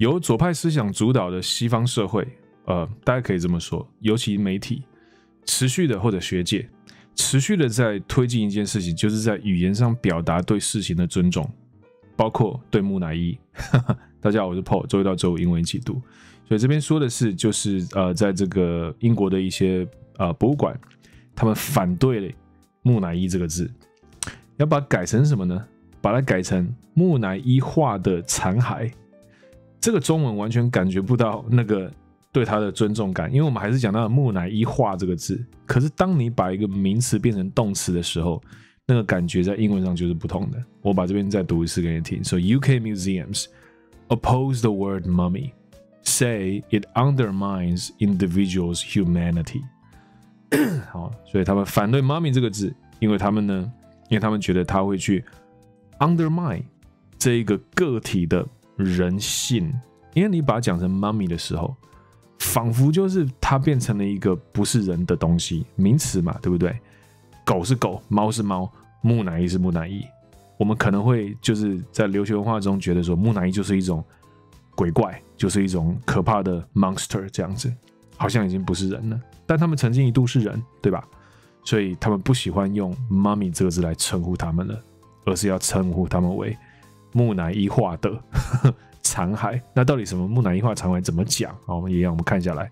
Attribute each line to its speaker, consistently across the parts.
Speaker 1: 由左派思想主导的西方社会，呃，大家可以这么说，尤其媒体，持续的或者学界，持续的在推进一件事情，就是在语言上表达对事情的尊重，包括对木乃伊。大家好，我是 Paul，周一到周五英文一起读。所以这边说的是，就是呃，在这个英国的一些呃博物馆，他们反对木乃伊这个字，要把它改成什么呢？把它改成木乃伊化的残骸。这个中文完全感觉不到那个对他的尊重感，因为我们还是讲到了木乃伊化这个字。可是当你把一个名词变成动词的时候，那个感觉在英文上就是不同的。我把这边再读一次给你听。So UK museums oppose the word mummy, say it undermines individuals' humanity。好，所以他们反对 mummy 这个字，因为他们呢，因为他们觉得他会去 undermine 这一个个体的。人性，因为你把它讲成妈咪的时候，仿佛就是它变成了一个不是人的东西，名词嘛，对不对？狗是狗，猫是猫，木乃伊是木乃伊。我们可能会就是在留学文化中觉得说，木乃伊就是一种鬼怪，就是一种可怕的 monster 这样子，好像已经不是人了。但他们曾经一度是人，对吧？所以他们不喜欢用妈咪这个字来称呼他们了，而是要称呼他们为。木乃伊化的残骸，那到底什么木乃伊化残骸怎么讲？好，我们也让我们看下来。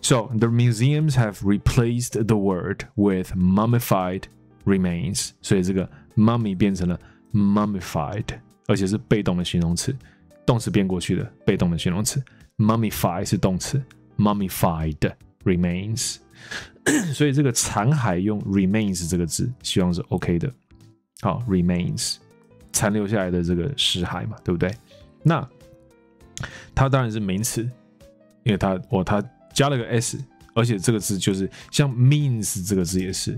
Speaker 1: So the museums have replaced the word with mummified remains，所以这个 mummy 变成了 mummified，而且是被动的形容词，动词变过去的被动的形容词。mummify 是动词，mummified remains，所以这个残骸用 remains 这个字，希望是 OK 的。好，remains。残留下来的这个尸骸嘛，对不对？那它当然是名词，因为它哦，它加了个 s，而且这个字就是像 means 这个字也是，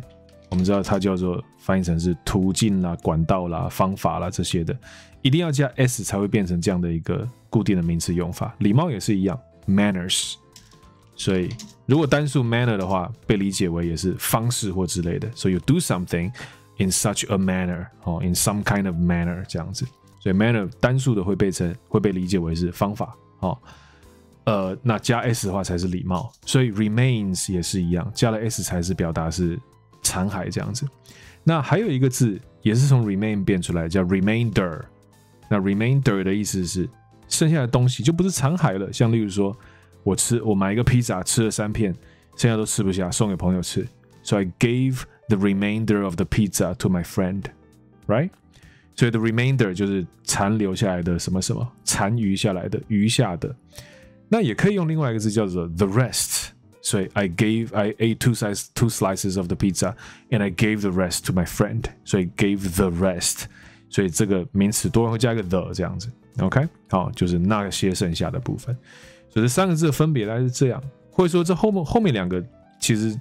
Speaker 1: 我们知道它叫做翻译成是途径啦、管道啦、方法啦这些的，一定要加 s 才会变成这样的一个固定的名词用法。礼貌也是一样，manners。所以如果单数 manner 的话，被理解为也是方式或之类的。所以 you do something。In such a manner，哦，in some kind of manner 这样子，所以 manner 单数的会被成会被理解为是方法，哦，呃，那加 s 的话才是礼貌，所以 remains 也是一样，加了 s 才是表达是残骸这样子。那还有一个字也是从 remain 变出来，叫 remainder。那 remainder 的意思是剩下的东西就不是残骸了，像例如说我吃我买一个披萨吃了三片，剩下都吃不下，送给朋友吃，所以 gave。the remainder of the pizza to my friend, right? 所以 the remainder 就是残留下来的什么什么，残余下来的，余下的。那也可以用另外一个字叫做 the rest。所以 I gave I ate two slices two slices of the pizza and I gave the rest to my friend。所以 gave the rest。所以这个名词多人会加一个 the 这样子。OK，好，就是那些剩下的部分。所以这三个字的分别大概是这样，或者说这后面后面两个其实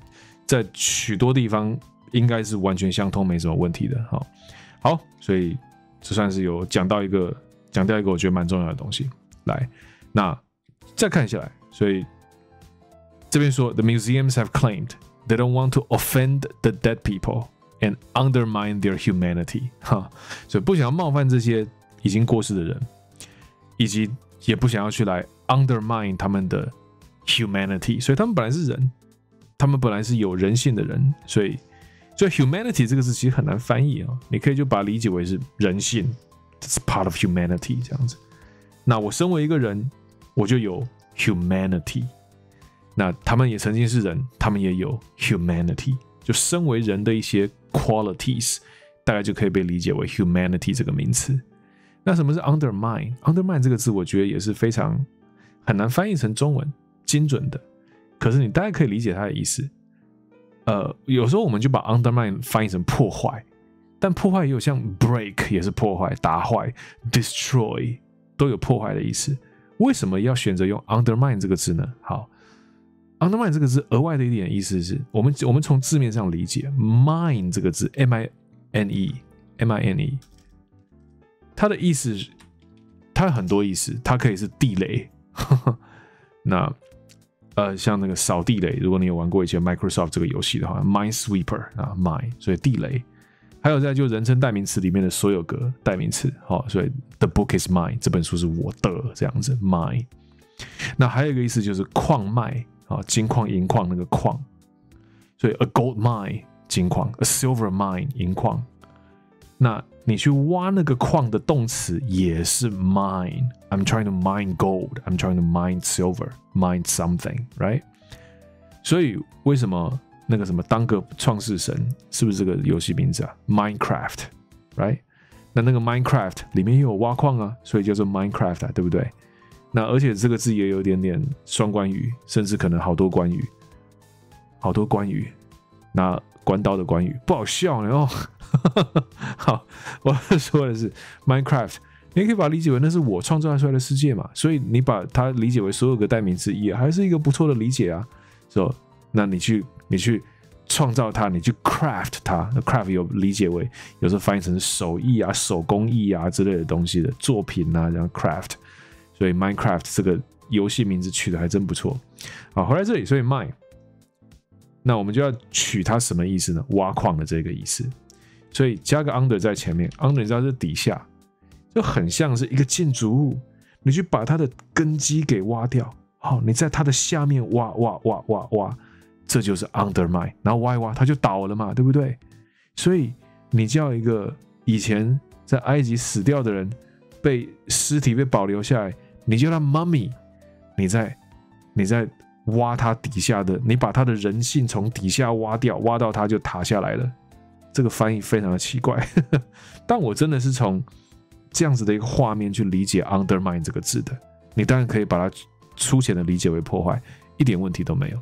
Speaker 1: 在许多地方。 应该是完全相通，没什么问题的。好，好，所以这算是有讲到一个，讲到一个我觉得蛮重要的东西。来，那再看下来，所以这边说，the museums have claimed they don't want to offend the dead people and undermine their humanity。哈，所以不想要冒犯这些已经过世的人，以及也不想要去来 undermine 他们的 humanity。所以他们本来是人，他们本来是有人性的人，所以。所以 humanity 这个字其实很难翻译啊，你可以就把它理解为是人性，it's part of humanity 这样子。那我身为一个人，我就有 humanity。那他们也曾经是人，他们也有 humanity。就身为人的一些 qualities，大概就可以被理解为 humanity 这个名词。那什么是 undermine？undermine 这个字，我觉得也是非常很难翻译成中文精准的。可是你大概可以理解它的意思。呃，有时候我们就把 undermine 翻译成破坏，但破坏也有像 break 也是破坏、打坏，destroy 都有破坏的意思。为什么要选择用 undermine 这个字呢？好，undermine 这个字额外的一点意思是我们我们从字面上理解，mine 这个字 m i n e m i n e，它的意思它有很多意思，它可以是地雷，那。呃，像那个扫地雷，如果你有玩过以前 Microsoft 这个游戏的话，Mine Sweeper 啊，Mine，所以地雷。还有在就人称代名词里面的所有个代名词，好，所以 the book is mine，这本书是我的这样子，mine。那还有一个意思就是矿脉啊，金矿、银矿那个矿，所以 a gold mine 金矿，a silver mine 银矿。那你去挖那个矿的动词也是 mine。I'm trying to mine gold. I'm trying to mine silver. Mine something, right? 所以为什么那个什么当个创世神是不是这个游戏名字啊？Minecraft, right? 那那个 Minecraft 里面又有挖矿啊，所以叫做 Minecraft 啊，对不对？那而且这个字也有点点双关语，甚至可能好多关语，好多关语。那关刀的关羽不好笑呢哦。好，我要说的是 Minecraft，你可以把它理解为那是我创造出来的世界嘛，所以你把它理解为所有个代名词也还是一个不错的理解啊。So，那你去你去创造它，你去 craft 它，那 craft 有理解为有时候翻译成手艺啊、手工艺啊之类的东西的作品啊，这样 craft。所以 Minecraft 这个游戏名字取的还真不错。好，回来这里，所以 mine，那我们就要取它什么意思呢？挖矿的这个意思。所以加个 under 在前面，under 你知道是底下，就很像是一个建筑物，你去把它的根基给挖掉。好，你在它的下面挖挖挖挖挖，这就是 undermine，然后挖一挖，它就倒了嘛，对不对？所以你叫一个以前在埃及死掉的人，被尸体被保留下来，你叫他 mummy，你在你在挖他底下的，你把他的人性从底下挖掉，挖到他就塌下来了。这个翻译非常的奇怪，但我真的是从这样子的一个画面去理解 undermine 这个字的。你当然可以把它。粗浅的理解为破坏，一点问题都没有。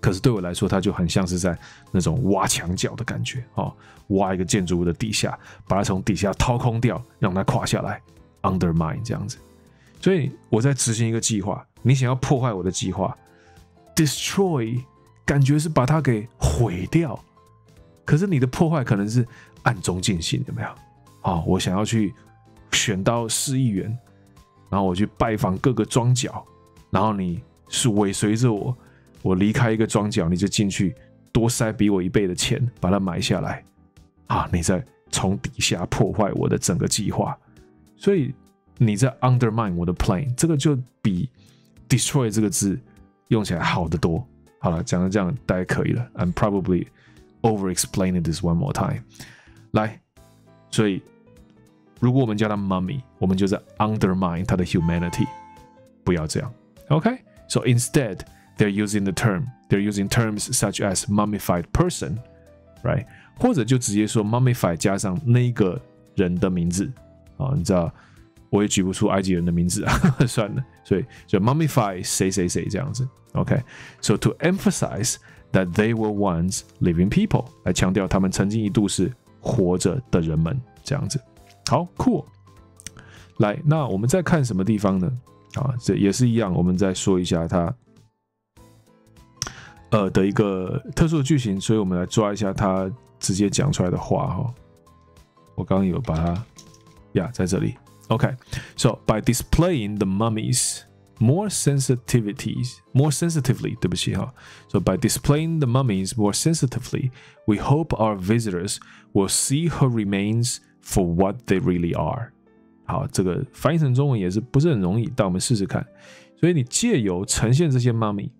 Speaker 1: 可是对我来说，它就很像是在那种挖墙角的感觉哦，挖一个建筑物的底下，把它从底下掏空掉，让它垮下来，undermine 这样子。所以我在执行一个计划，你想要破坏我的计划，destroy，感觉是把它给毁掉。可是你的破坏可能是暗中进行，有没有？啊，我想要去选到市议员。然后我去拜访各个庄脚，然后你是尾随着我，我离开一个庄脚，你就进去多塞比我一倍的钱，把它买下来，啊，你在从底下破坏我的整个计划，所以你在 undermine 我的 plan，这个就比 destroy 这个字用起来好得多。好了，讲到这样大家可以了。I'm probably over explaining this one more time。来，所以。如果我们叫它 mummy，我们就在 undermine 它的 humanity，不要这样。OK，so instead they're using the term, they're using terms such as mummified person, right？或者就直接说 mummify 加上那个人的名字啊，你知道， 我也举不出埃及人的名字啊，算了，所以就 mummify 谁谁谁这样子。OK，so to emphasize that they were once living people，来强调他们曾经一度是活着的人们这样子。好，cool，来，那我们再看什么地方呢？啊，这也是一样，我们再说一下它，呃的一个特殊的句型，所以我们来抓一下它直接讲出来的话哈。我刚刚有把它呀，在这里。OK，so by displaying the mummies more sensitivities, more sensitively，对不起哈。So by displaying the mummies more sensitively, we hope our visitors will see her remains. For what they really are，好，这个翻译成中文也是不是很容易，但我们试试看。所以你借由呈现这些 mummy，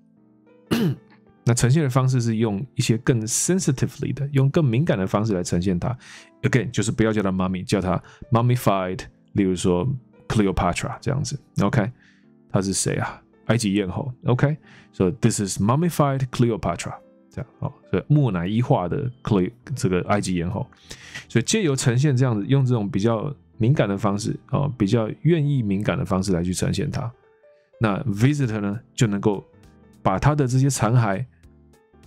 Speaker 1: 那呈现的方式是用一些更 sensitively 的，用更敏感的方式来呈现它。Again，就是不要叫它 mummy，叫它 mummified。 例如说 Cleopatra 这样子，OK，她是谁啊？埃及艳后，OK，So this is mummified Cleopatra。这样哦，所以木乃伊化的 Cle 这个埃及艳后，所以借由呈现这样子，用这种比较敏感的方式啊，比较愿意敏感的方式来去呈现它，那 visitor 呢就能够把他的这些残骸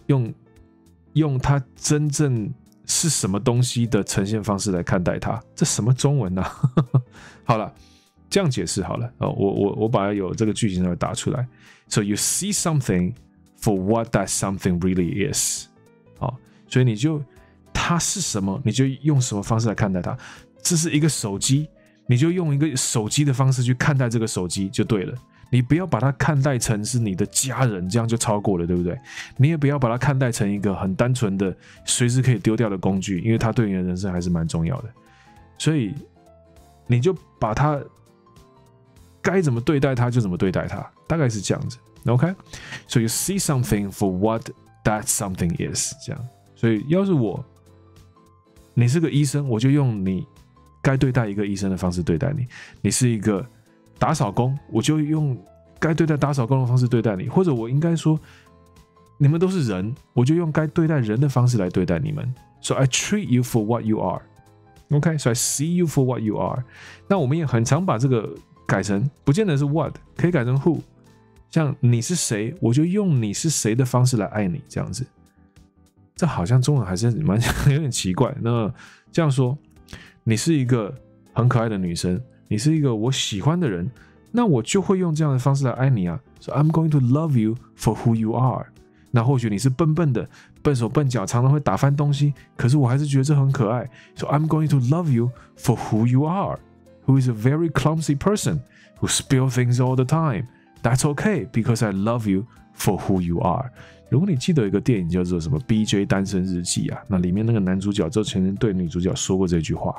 Speaker 1: 用用他真正是什么东西的呈现方式来看待它。这什么中文呢？好了，这样解释好了哦，我我我把它有这个句型上打出来。So you see something. For what that something really is，好，所以你就它是什么，你就用什么方式来看待它。这是一个手机，你就用一个手机的方式去看待这个手机就对了。你不要把它看待成是你的家人，这样就超过了，对不对？你也不要把它看待成一个很单纯的、随时可以丢掉的工具，因为它对你的人生还是蛮重要的。所以，你就把它该怎么对待它就怎么对待它，大概是这样子。OK，所以 you see something for what that something is，这样。所以，要是我，你是个医生，我就用你该对待一个医生的方式对待你；你是一个。打扫工，我就用该对待打扫工的方式对待你，或者我应该说，你们都是人，我就用该对待人的方式来对待你们。So I treat you for what you are. OK, so I see you for what you are. 那我们也很常把这个改成，不见得是 what，可以改成 who。像你是谁，我就用你是谁的方式来爱你，这样子。这好像中文还是蛮 有点奇怪。那这样说，你是一个很可爱的女生。你是一个我喜欢的人，那我就会用这样的方式来爱你啊。So I'm going to love you for who you are。那或许你是笨笨的、笨手笨脚，常常会打翻东西，可是我还是觉得这很可爱。So I'm going to love you for who you are, who is a very clumsy person who spill things all the time. That's okay because I love you for who you are。如果你记得一个电影叫做什么《B.J. 单身日记》啊，那里面那个男主角就曾经对女主角说过这句话。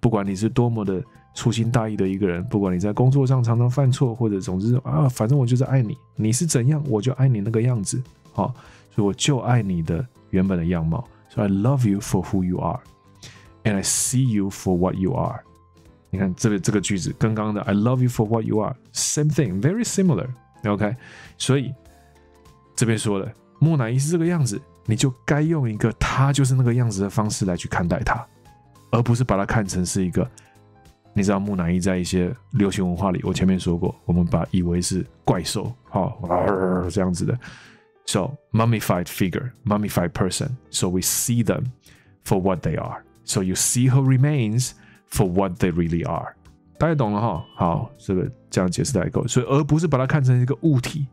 Speaker 1: 不管你是多么的粗心大意的一个人，不管你在工作上常常犯错，或者总之啊，反正我就是爱你，你是怎样，我就爱你那个样子，好，所以我就爱你的原本的样貌。So I love you for who you are, and I see you for what you are。你看这个这个句子刚刚的 I love you for what you are same thing, very similar。OK，所以这边说了木乃伊是这个样子，你就该用一个他就是那个样子的方式来去看待他。而不是把它看成是一个，你知道木乃伊在一些流行文化里，我前面说过，我们把以为是怪兽，好这样子的。So mummified figure, mummified person. So we see them for what they are. So you see her remains for what they really are. 大家懂了哈？好，这个这样解释代够。所以而不是把它看成一个物体，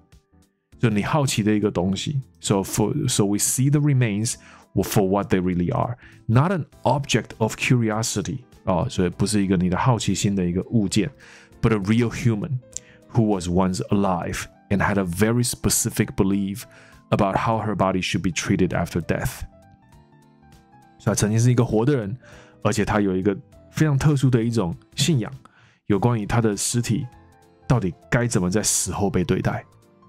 Speaker 1: 就你好奇的一个东西。So for so we see the remains for what they really are, not an object of curiosity 哦，所以不是一个你的好奇心的一个物件，but a real human who was once alive and had a very specific belief about how her body should be treated after death。所以他曾经是一个活的人，而且他有一个非常特殊的一种信仰，有关于他的尸体到底该怎么在死后被对待，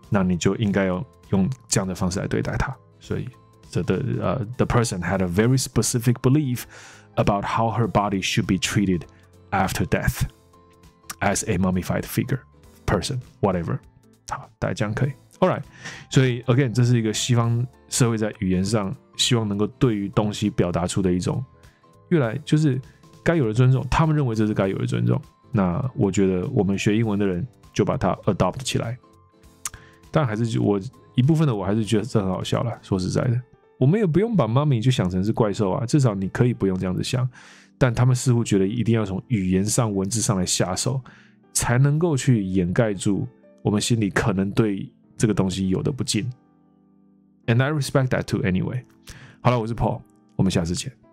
Speaker 1: 那你就应该要用这样的方式来对待他。所以。the the, uh, the person had a very specific belief about how her body should be treated after death as a mummified figure person whatever 好，大家这样可以。All right，所以 again，这是一个西方社会在语言上希望能够对于东西表达出的一种越来就是该有的尊重，他们认为这是该有的尊重。那我觉得我们学英文的人就把它 adopt 起来。但还是我一部分的我还是觉得这很好笑了。说实在的。我们也不用把妈咪就想成是怪兽啊，至少你可以不用这样子想。但他们似乎觉得一定要从语言上、文字上来下手，才能够去掩盖住我们心里可能对这个东西有的不敬。And I respect that too. Anyway，好了，我是 Paul，我们下次见。